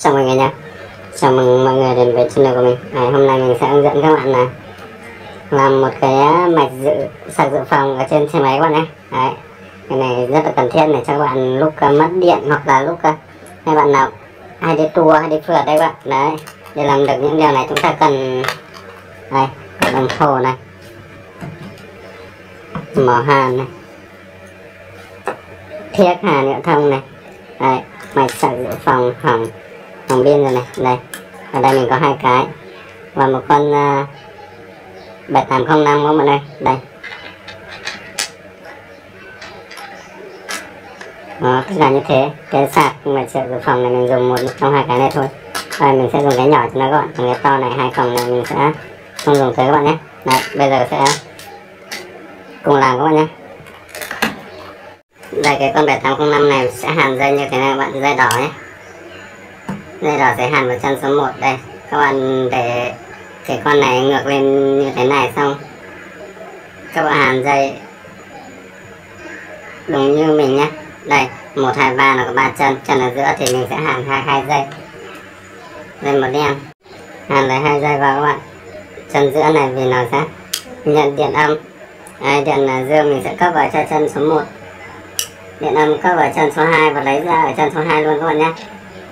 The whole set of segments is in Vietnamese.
Chào mọi người nha Chào mừng mọi người đến với channel của mình. À, Hôm nay mình sẽ hướng dẫn các bạn là Làm một cái mạch dự sạc dự phòng ở trên xe máy các bạn nhé. Đấy. Cái này rất là cần thiết để cho các bạn lúc uh, mất điện hoặc là lúc ờ, uh, hai bạn nào hay đi tour hay đi phượt đấy các bạn. Đấy Để làm được những điều này chúng ta cần Đây đồng hồ này Mỏ hàn này Thiết hàn nhựa thông này. Đấy mạch sạc dự phòng hỏng hỏng pin rồi này. Đây. Ở đây mình có hai cái. Và một con uh, 7805 các bạn ơi? Đây. Đó tức là như thế. Cái sạc mà sạc dự phòng này mình dùng một trong hai cái này thôi. Đây mình sẽ dùng cái nhỏ cho nó gọn. Còn cái to này hai phòng này mình sẽ không dùng tới các bạn nhé. Đấy bây giờ sẽ cùng làm các bạn nhé. Đây cái con 7805 này sẽ hàn dây như thế này các bạn dây đỏ nhé. Đây là giới hạn 100 số 1 đây. Các bạn để cái con này ngược lên như thế này xong. Các bạn hàn dây. Đúng như mình nhé. Đây một hai ba là có 3 chân. Chân ở giữa thì mình sẽ hàn hai hai dây. Dây một đen. Hàn lấy 2 dây vào các bạn. Chân giữa này vì nó sẽ nhận điện âm. Đấy, điện là dương mình sẽ cấp vào cho chân số 1 điện âm cấp vào chân số 2 và lấy ra ở chân số 2 luôn các bạn nhé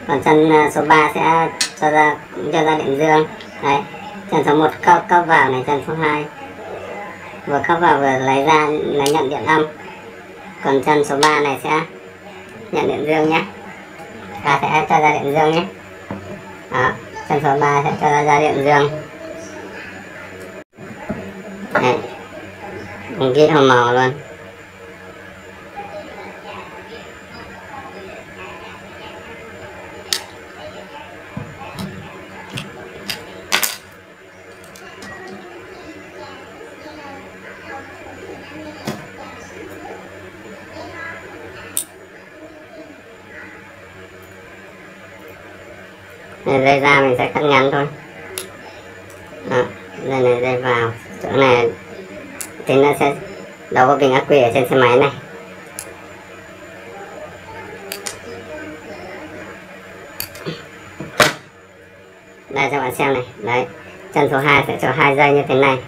còn chân à, số 3 sẽ cho ra cho ra điện dương. Đấy chân số 1 cấp cấp vào này chân số 2 vừa cấp vào vừa lấy ra là nhận điện âm. Còn chân số 3 này sẽ nhận điện dương nhé. Ta sẽ cho ra điện dương nhé. Đó chân số 3 sẽ cho ra điện dương. Đấy. Ghi màu luôn. Này dây ra mình sẽ cắt ngắn thôi. Đó, dây này dây vào. Chỗ này thì nó sẽ đâu có bình ắc quy ở trên xe máy này. Đây cho bạn xem này. Đấy chân số 2 sẽ cho hai dây như thế này.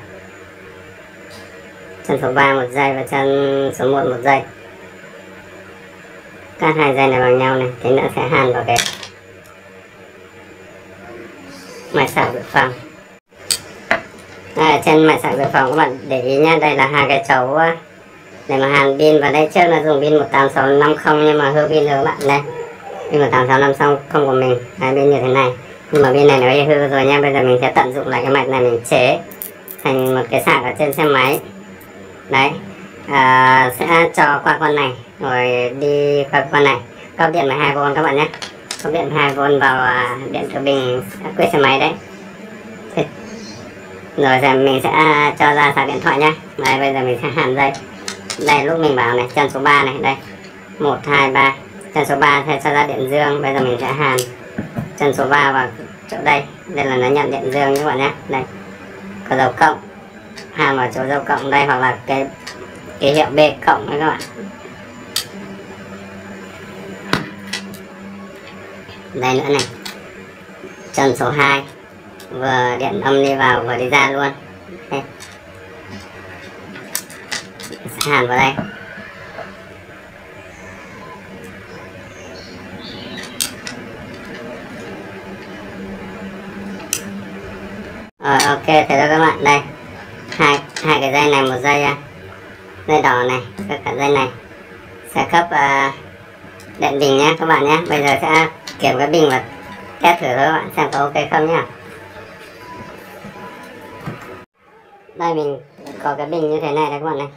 Chân số 3 một dây và chân số 1 một dây. Các hai dây này bằng nhau này thì nó sẽ hàn vào cái mài sạc dự phòng. À, trên mài sạc dự phòng các bạn để ý nhé đây là hai cái chấu để mà hàn pin và đây trước là dùng pin 18650 nhưng mà hư pin rồi các bạn đây. Pin 18650 không của mình hai pin như thế này. Nhưng mà pin này nó hư rồi nha bây giờ mình sẽ tận dụng lại cái mạch này mình chế thành một cái sạc ở trên xe máy. Đấy à, sẽ cho qua con này rồi đi qua con này. Cấp điện 12V các bạn nhé có à, điện 2V vào điện từ bình quyết xe máy đấy. Thế. rồi giờ mình sẽ à, cho ra sạc điện thoại nhé đây bây giờ mình sẽ hàn dây đây, lúc mình bảo này, chân số 3 này, đây. 1 2 3 chân số 3 sẽ cho ra điện dương. Bây giờ mình sẽ hàn chân số 3 vào chỗ đây. Đây là nó nhận điện dương các bạn nhé đây. Có dấu cộng. Hàn vào chỗ dấu cộng đây hoặc là cái cái hiệu B cộng đấy các bạn. Đây nữa này. Chân số 2 vừa điện âm đi vào vừa đi ra luôn. Đây. sẽ hàn vào đây. Rồi ok thế đó các bạn. Đây. Hai hai cái dây này một dây à, dây đỏ này tất cả dây này. Sẽ cấp uh, à, điện bình nhé các bạn nhé. Bây giờ sẽ kiểm cái bình và test thử thôi các bạn xem có ok không nhá. Đây mình có cái bình như thế này đấy các bạn này.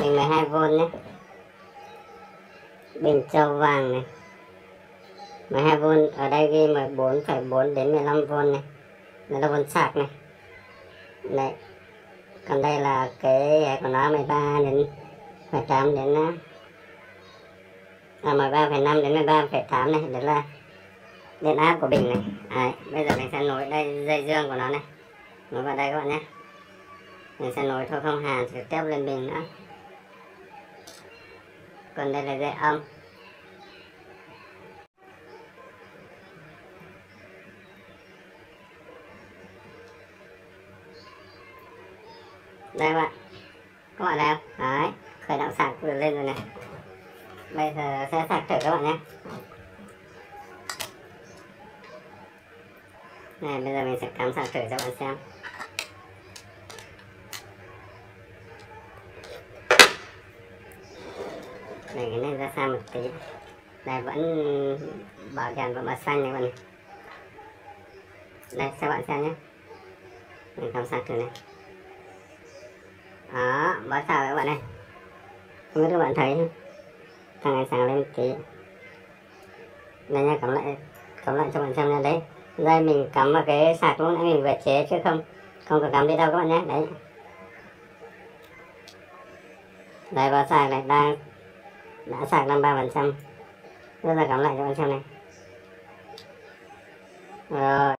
Bình 12V nhé. Bình châu vàng này. 12V ở đây ghi 14,4 đến 15V này. đây là vôn sạc này. Đấy. Còn đây là cái của nó 13 đến 18 đến là 13,5 đến 13,8 này đấy là điện áp của bình này. Đấy, bây giờ mình sẽ nối đây dây dương của nó này. Nối vào đây các bạn nhé. Mình sẽ nối thôi không hàn trực tiếp lên bình nữa. Còn đây là dây âm. Đây các bạn. Các bạn nào đấy khởi động sạc vừa lên rồi này bây giờ sẽ sạc thử các bạn nhé. Này, bây giờ mình sẽ cắm sạc thử cho bạn xem. Để cái này ra xa một tí. Đây vẫn bảo đèn vẫn bật xanh này bạn này đây, cho bạn xem nhé. Mình cắm sạc thử này. Đó bó sạc các bạn này. Không biết các bạn thấy không? Thằng này sáng lên tí. Đây nha cắm lại cắm lại cho bạn xem nha đấy. Đây, mình cắm vào cái sạc lúc nãy mình vừa chế chứ không? Không có cắm đi đâu các bạn nhé, đấy. Đây, vào sạc này, đang, đã sạc 53 phần trăm. Bây giờ cắm lại cho bạn xem này. Rồi.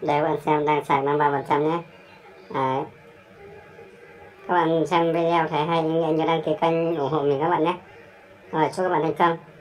Đây, các bạn xem, đang sạc 53 phần trăm nhé. Đấy. Các bạn xem video thấy hay nhớ đăng ký kênh ủng hộ mình các bạn nhé rồi chúc các bạn thành công.